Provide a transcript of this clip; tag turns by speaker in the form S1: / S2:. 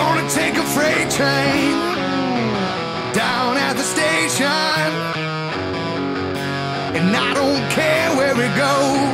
S1: gonna take a freight train down at the station, and I don't care where it goes.